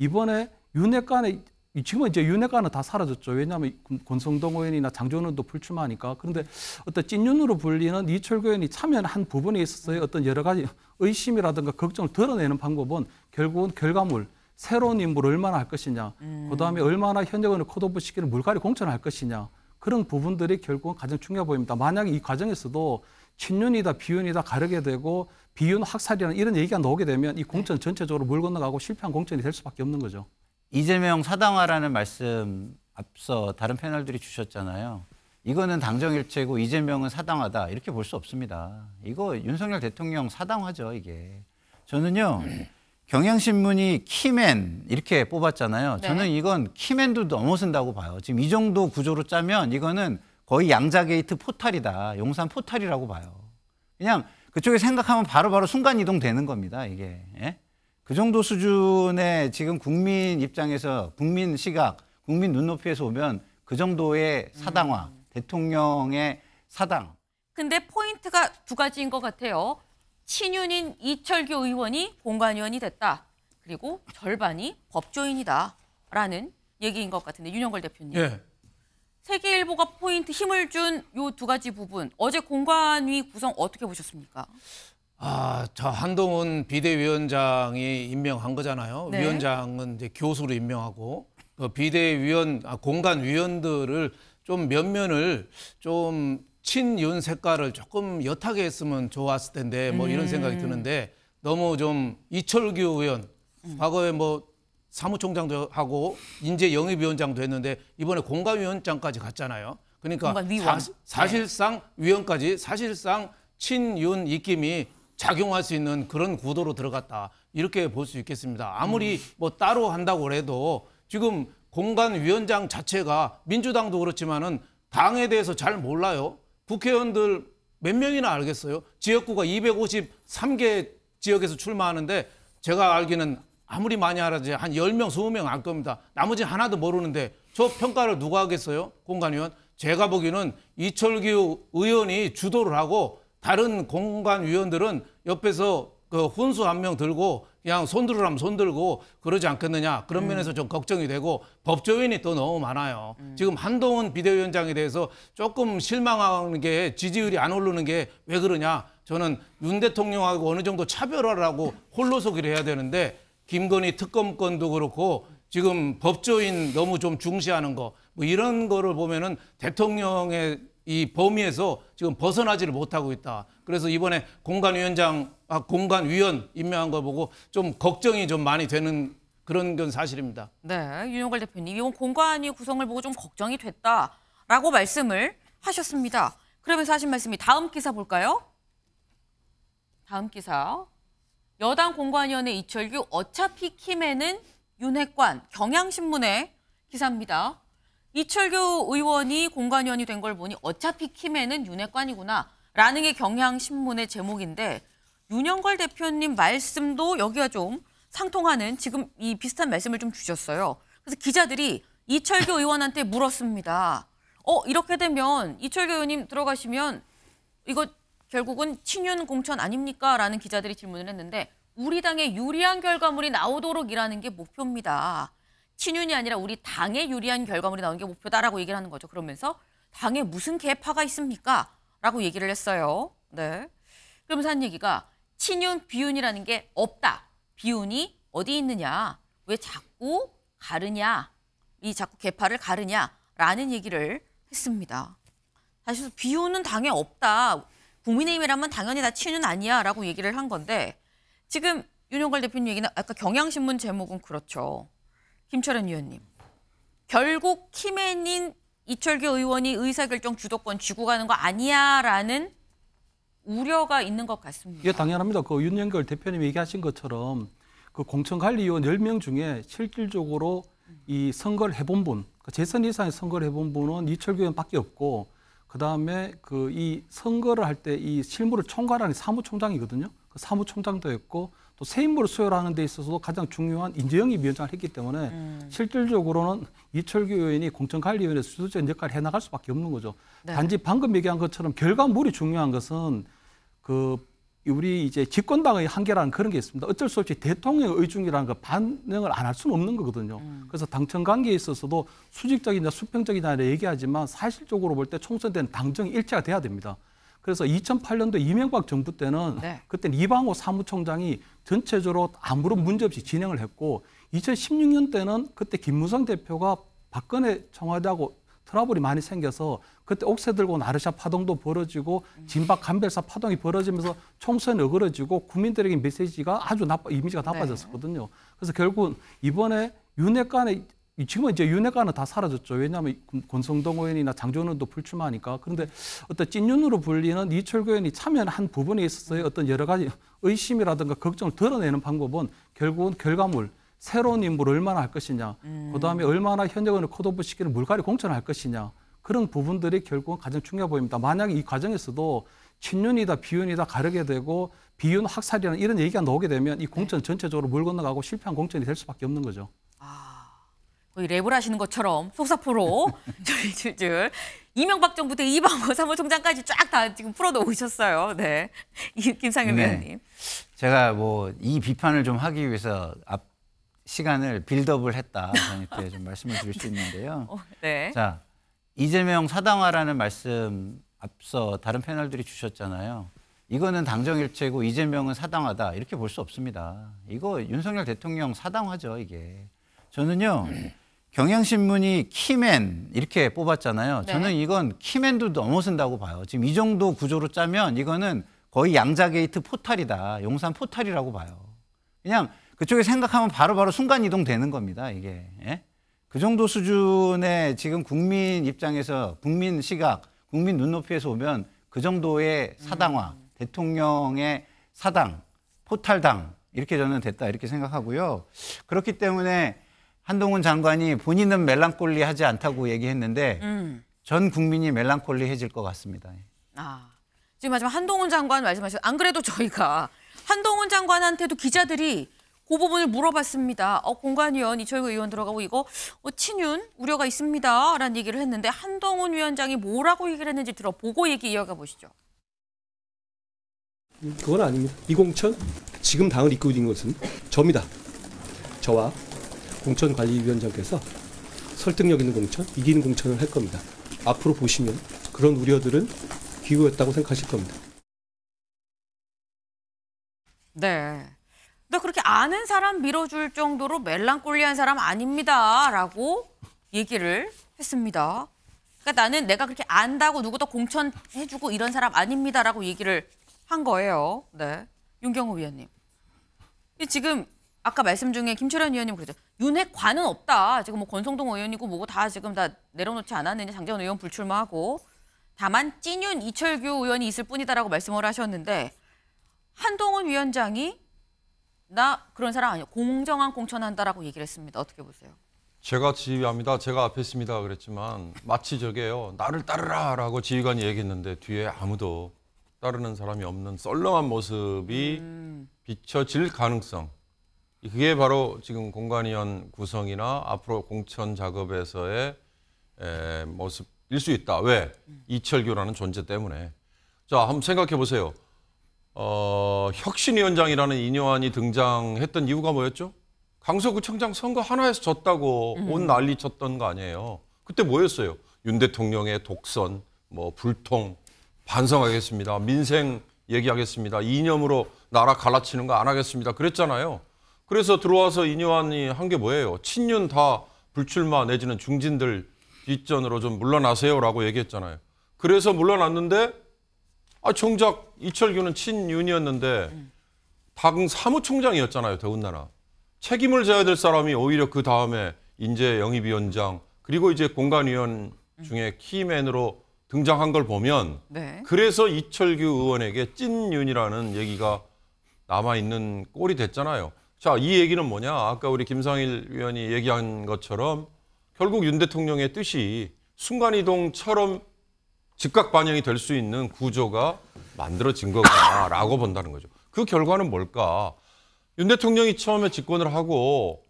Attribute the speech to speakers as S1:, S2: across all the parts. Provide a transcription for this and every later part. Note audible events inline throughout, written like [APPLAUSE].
S1: 이번에 윤핵관의 지금은 이제 윤핵관은 다 사라졌죠. 왜냐하면 권성동 의원이나 장조원도 불출마하니까. 그런데 어떤 찐윤으로 불리는 이철규 의원이 참여한 부분에 있어서의 어떤 여러 가지 의심이라든가 걱정을 드러내는 방법은 결국은 결과물, 새로운 인물을 얼마나 할 것이냐, 음. 그다음에 얼마나 현역원을 컷오프 시키는 물갈이 공천을 할 것이냐 그런 부분들이 결국은 가장 중요해 보입니다. 만약에 이 과정에서도 친윤이다 비윤이다 가르게 되고 비윤 학살이라는 이런 얘기가 나오게 되면 이 공천 전체적으로 물 건너가고 실패한 공천이 될 수밖에 없는 거죠.
S2: 이재명 사당화라는 말씀 앞서 다른 패널들이 주셨잖아요. 이거는 당정일체고 이재명은 사당화다 이렇게 볼 수 없습니다. 이거 윤석열 대통령 사당화죠 이게. 저는요 경향신문이 key man 이렇게 뽑았잖아요. 네. 저는 이건 key man도 넘어선다고 봐요. 지금 이 정도 구조로 짜면 이거는 거의 양자게이트 포탈이다. 용산 포탈이라고 봐요. 그냥 그쪽에 생각하면 바로바로 바로 순간 이동 되는 겁니다. 이게. 예? 그 정도 수준의 지금 국민 입장에서 국민 시각, 국민 눈높이에서 오면 그 정도의 사당화, 음. 대통령의 사당.
S3: 근데 포인트가 두 가지인 것 같아요. 친윤인 이철규 의원이 공관위원이 됐다. 그리고 절반이 법조인이다. 라는 얘기인 것 같은데 윤영걸 대표님. 예. 세계일보가 포인트 힘을 준 요 두 가지 부분 어제 공관위 구성 어떻게 보셨습니까?
S4: 아, 저 한동훈 비대위원장이 임명한 거잖아요. 네. 위원장은 이제 교수로 임명하고 그 비대위원 아, 공간 위원들을 좀 면면을 좀 친윤 색깔을 조금 옅하게 했으면 좋았을 텐데 뭐 이런 음. 생각이 드는데 너무 좀 이철규 의원 음. 과거에 뭐 사무총장도 하고 인재 영입위원장도 했는데 이번에 공간위원장까지 갔잖아요. 그러니까 사, 실상 위원까지 사실상 친윤 입김이 작용할 수 있는 그런 구도로 들어갔다. 이렇게 볼 수 있겠습니다. 아무리 음. 뭐 따로 한다고 해도 지금 공간위원장 자체가 민주당도 그렇지만은 당에 대해서 잘 몰라요. 국회의원들 몇 명이나 알겠어요? 지역구가 253개 지역에서 출마하는데 제가 알기는 아무리 많이 알아도 한 10명, 20명 알 겁니다. 나머지 하나도 모르는데 저 평가를 누가 하겠어요? 공간위원? 제가 보기에는 이철규 의원이 주도를 하고 다른 공관위원들은 옆에서 그 훈수 한 명 들고 그냥 손들으라면 손들고 그러지 않겠느냐 그런 음. 면에서 좀 걱정이 되고 법조인이 또 너무 많아요. 음. 지금 한동훈 비대위원장에 대해서 조금 실망하는 게 지지율이 안 오르는 게 왜 그러냐 저는 윤 대통령하고 어느 정도 차별화를 하고 홀로서기를 해야 되는데 김건희 특검건도 그렇고 지금 법조인 너무 좀 중시하는 거 뭐 이런 거를 보면은 대통령의 이 범위에서 지금 벗어나지를 못하고 있다. 그래서 이번에 공간위원장, 아, 공간위원 임명한 걸 보고 좀 걱정이 좀 많이 되는 그런 건 사실입니다.
S3: 네, 윤용걸 대표님, 이번 공관위 구성을 보고 좀 걱정이 됐다라고 말씀을 하셨습니다. 그러면서 하신 말씀이 다음 기사 볼까요? 다음 기사. 여당 공관위원회 이철규 어차피 키맨은 윤핵관 경향신문의 기사입니다. 이철규 의원이 공관위원이 된 걸 보니 어차피 키맨은 윤핵관이구나 라는 게 경향신문의 제목인데 윤영걸 대표님 말씀도 여기와 좀 상통하는 지금 이 비슷한 말씀을 좀 주셨어요. 그래서 기자들이 이철규 의원한테 물었습니다. 어 이렇게 되면 이철규 의원님 들어가시면 이거 결국은 친윤 공천 아닙니까? 라는 기자들이 질문을 했는데 우리 당에 유리한 결과물이 나오도록 일하는 게 목표입니다. 친윤이 아니라 우리 당에 유리한 결과물이 나오는 게 목표다라고 얘기를 하는 거죠. 그러면서 당에 무슨 개파가 있습니까? 라고 얘기를 했어요. 네. 그러면서 한 얘기가 친윤, 비윤이라는 게 없다. 비윤이 어디 있느냐? 왜 자꾸 가르냐? 이 자꾸 개파를 가르냐 라는 얘기를 했습니다. 사실 비윤은 당에 없다. 국민의힘이라면 당연히 다 친윤 아니야 라고 얘기를 한 건데 지금 윤용걸 대표님 얘기는 아까 경향신문 제목은 그렇죠. 김철현 의원님. 결국 키맨인 이철규 의원이 의사결정 주도권 쥐고 가는 거 아니야라는 우려가 있는 것 같습니다.
S1: 예, 당연합니다. 그 윤영결 대표님이 얘기하신 것처럼 그 공천관리위원 10명 중에 실질적으로 이 선거를 해본 분, 그 재선 이상의 선거를 해본 분은 이철규 의원밖에 없고 그다음에 그 이 선거를 할 때 이 실무를 총괄하는 사무총장이거든요. 그 사무총장도 했고 또 세임물을 수혈하는 데 있어서도 가장 중요한 인재영입 위원장을 했기 때문에 음. 실질적으로는 이철규 의원이 공천관리위원회 수도적 역할을 해나갈 수밖에 없는 거죠. 네. 단지 방금 얘기한 것처럼 결과물이 중요한 것은 그 우리 이제 집권당의 한계라는 그런 게 있습니다. 어쩔 수 없이 대통령의 의중이라는 거 반영을 안 할 수는 없는 거거든요. 그래서 당청 관계에 있어서도 수직적이냐 수평적이냐 얘기하지만 사실적으로 볼 때 총선 때는 당정이 일치가 돼야 됩니다. 그래서 2008년도 이명박 정부 때는
S3: 네.
S1: 그때는 이방호 사무총장이 전체적으로 아무런 문제 없이 진행을 했고 2016년 때는 그때 김무성 대표가 박근혜 청와대하고 트러블이 많이 생겨서 그때 옥새 들고 나르샤 파동도 벌어지고 진박 간별사 파동이 벌어지면서 총선이 어그러지고 국민들에게 메시지가 아주 나빠 이미지가 나빠졌었거든요. 그래서 결국 이번에 윤핵관의 지금은 이제 윤핵관은 다 사라졌죠. 왜냐하면 권성동 의원이나 장조원 의원도 불출마하니까. 그런데 어떤 찐윤으로 불리는 이철규 의원이 참여한 부분에 있어서의 어떤 여러 가지 의심이라든가 걱정을 드러내는 방법은 결국은 결과물 새로운 인물을 얼마나 할 것이냐, 그다음에 얼마나 현역원을 컷오프 시키는 물갈이 공천을 할 것이냐 그런 부분들이 결국은 가장 중요해 보입니다. 만약에 이 과정에서도 친윤이다 비윤이다 가르게 되고 비윤 학살이라는 이런 얘기가 나오게 되면 이 공천 전체적으로 물 건너가고 실패한 공천이 될 수밖에 없는 거죠.
S3: 거의 랩을 하시는 것처럼 속사포로 [LAUGHS] 저희 줄줄 이명박 정부 때 이방호 사무총장까지 쫙 다 지금 풀어놓으셨어요. 네, 이- 김상현
S2: 네.
S3: 의원님.
S2: 제가 뭐 이 비판을 좀 하기 위해서 앞 시간을 빌드업을 했다 저한테 좀 말씀을 드릴 수 있는데요.
S3: 어, 네.
S2: 자 이재명 사당화라는 말씀 앞서 다른 패널들이 주셨잖아요. 이거는 당정일체고 이재명은 사당화다 이렇게 볼 수 없습니다. 이거 윤석열 대통령 사당화죠 이게. 저는요 경향신문이 키맨 이렇게 뽑았잖아요.
S3: 네.
S2: 저는 이건 키맨도 넘어선다고 봐요. 지금 이 정도 구조로 짜면 이거는 거의 양자게이트 포탈이다. 용산 포탈이라고 봐요. 그냥 그쪽에 생각하면 바로 바로 순간 이동 되는 겁니다. 이게. 예? 그 정도 수준의 지금 국민 입장에서 국민 시각, 국민 눈높이에서 오면 그 정도의 사당화, 대통령의 사당, 포탈당 이렇게 저는 됐다 이렇게 생각하고요. 그렇기 때문에 한동훈 장관이 본인은 멜랑콜리하지 않다고 얘기했는데
S3: 음.
S2: 전 국민이 멜랑콜리해질 것 같습니다.
S3: 아, 지금 마지막 한동훈 장관 말씀하셨. 안 그래도 저희가 한동훈 장관한테도 기자들이 그 부분을 물어봤습니다. 어, 공관위원 이철구 의원 들어가고 이거 어, 친윤 우려가 있습니다 라는 얘기를 했는데 한동훈 위원장이 뭐라고 얘기를 했는지 들어보고 얘기 이어가 보시죠.
S5: 그건 아닙니다. 이 공천 지금 당을 이끌고 있는 것은 저입니다. 저와 공천관리위원장께서 설득력 있는 공천, 이기는 공천을 할 겁니다. 앞으로 보시면 그런 우려들은 기우였다고 생각하실 겁니다.
S3: 네. 나 그렇게 아는 사람 밀어줄 정도로 멜랑꼴리한 사람 아닙니다 라고 얘기를 했습니다. 그러니까 나는 내가 그렇게 안다고 누구도 공천해주고 이런 사람 아닙니다 라고 얘기를 한 거예요. 네. 윤경호 위원님. 이 지금 아까 말씀 중에 김철현 의원님 그러죠. 윤핵관은 없다. 지금 뭐 권성동 의원이고 뭐고 다 지금 다 내려놓지 않았느냐. 장재원 의원 불출마하고 다만 찐윤 이철규 의원이 있을 뿐이다라고 말씀을 하셨는데 한동훈 위원장이 나 그런 사람 아니야. 공정한 공천한다라고 얘기를 했습니다. 어떻게 보세요?
S6: 제가 지휘합니다. 제가 앞에 있습니다. 그랬지만 마치 저게요. 나를 따르라라고 지휘관이 얘기했는데 뒤에 아무도 따르는 사람이 없는 썰렁한 모습이 비춰질 가능성. 그게 바로 지금 공관위원 구성이나 앞으로 공천 작업에서의 에, 모습일 수 있다. 왜? 이철규라는 존재 때문에. 자, 한번 생각해 보세요. 어, 혁신위원장이라는 인요한이 등장했던 이유가 뭐였죠? 강서구청장 선거 하나에서 졌다고 온 난리 쳤던 거 아니에요. 그때 뭐였어요? 윤 대통령의 독선, 뭐 불통, 반성하겠습니다. 민생 얘기하겠습니다. 이념으로 나라 갈라치는 거 안 하겠습니다. 그랬잖아요. 그래서 들어와서 인요한이 한 게 뭐예요? 친윤 다 불출마 내지는 중진들 뒷전으로 좀 물러나세요라고 얘기했잖아요. 그래서 물러났는데 아 정작 이철규는 친윤이었는데 당 사무총장이었잖아요. 더군다나 책임을 져야 될 사람이 오히려 그 다음에 인재 영입위원장 그리고 이제 공관위원 중에 키맨으로 등장한 걸 보면
S3: 네.
S6: 그래서 이철규 의원에게 찐윤이라는 얘기가 남아 있는 꼴이 됐잖아요. 자, 이 얘기는 뭐냐? 아까 우리 김상일 위원이 얘기한 것처럼 결국 윤 대통령의 뜻이 순간이동처럼 즉각 반영이 될 수 있는 구조가 만들어진 거구나라고 본다는 거죠. 그 결과는 뭘까? 윤 대통령이 처음에 집권을 하고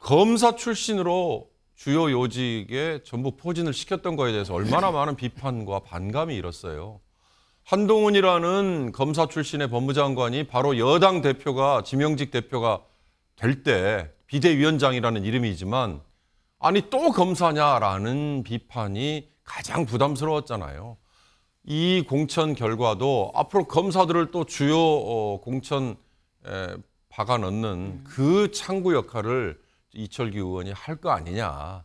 S6: 검사 출신으로 주요 요직에 전부 포진을 시켰던 거에 대해서 얼마나 많은 비판과 반감이 일었어요. 한동훈이라는 검사 출신의 법무장관이 바로 여당 대표가 지명직 대표가 될 때 비대위원장이라는 이름이지만 아니 또 검사냐라는 비판이 가장 부담스러웠잖아요. 이 공천 결과도 앞으로 검사들을 또 주요 어, 공천 에, 박아 넣는 그 창구 역할을 이철규 의원이 할 거 아니냐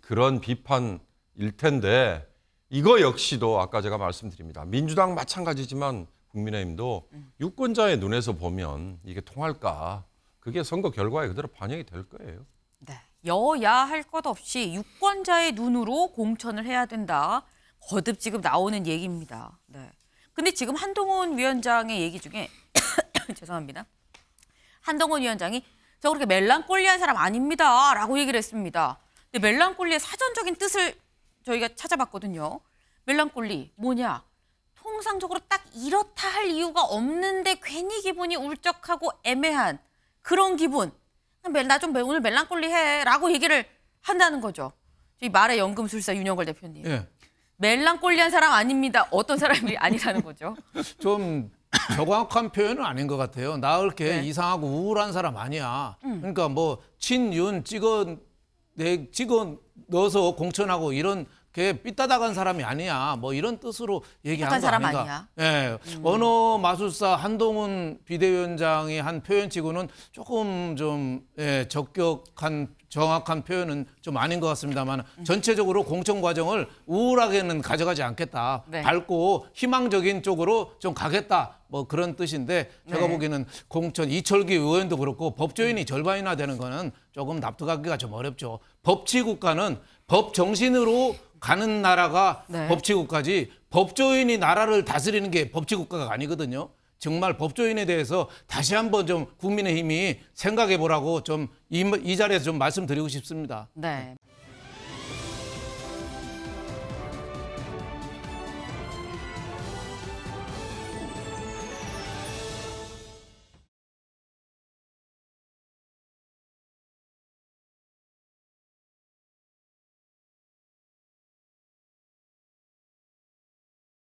S6: 그런 비판일 텐데 이거 역시도 아까 제가 말씀드립니다. 민주당 마찬가지지만 국민의힘도 유권자의 눈에서 보면 이게 통할까? 그게 선거 결과에 그대로 반영이 될 거예요.
S3: 네. 여야 할 것 없이 유권자의 눈으로 공천을 해야 된다. 거듭 지금 나오는 얘기입니다. 네. 근데 지금 한동훈 위원장의 얘기 중에 [COUGHS] 죄송합니다. 한동훈 위원장이 저 그렇게 멜랑꼴리한 사람 아닙니다 라고 얘기를 했습니다. 근데 멜랑꼴리의 사전적인 뜻을 저희가 찾아봤거든요. 멜랑꼴리 뭐냐? 통상적으로 딱 이렇다 할 이유가 없는데 괜히 기분이 울적하고 애매한 그런 기분. 나좀 오늘 멜랑꼴리해 라고 얘기를 한다는 거죠. 이 말의 연금술사 윤영걸 대표님.
S4: 예.
S3: 멜랑꼴리한 사람 아닙니다. 어떤 사람이 [LAUGHS] 아니라는 거죠.
S4: 좀 [COUGHS] 정확한 표현은 아닌 것 같아요. 나 그렇게
S3: 네.
S4: 이상하고 우울한 사람 아니야. 그러니까 뭐 친윤 찍어 내 찍어 넣어서 공천하고 이런 게 삐따다간 사람이 아니야. 뭐 이런 뜻으로
S3: 얘기한
S4: 거
S3: 사람
S4: 아닌가.
S3: 아니야.
S4: 예. 언어 마술사 한동훈 비대위원장이 한 표현치고는 조금 좀 예, 적격한 정확한 표현은 좀 아닌 것 같습니다만 전체적으로 공천 과정을 우울하게는 가져가지 않겠다.
S3: 네.
S4: 밝고 희망적인 쪽으로 좀 가겠다. 뭐 그런 뜻인데 제가
S3: 네.
S4: 보기에는 공천 이철기 의원도 그렇고 법조인이 절반이나 되는 거는 조금 납득하기가 좀 어렵죠. 법치 국가는 법 정신으로 가는 나라가
S3: 네.
S4: 법치 국가지 법조인이 나라를 다스리는 게 법치 국가가 아니거든요. 정말 법조인에 대해서 다시 한번 좀 국민의힘이 생각해 보라고 좀 이 자리에서 좀 말씀드리고 싶습니다.
S3: 네.